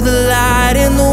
the light in the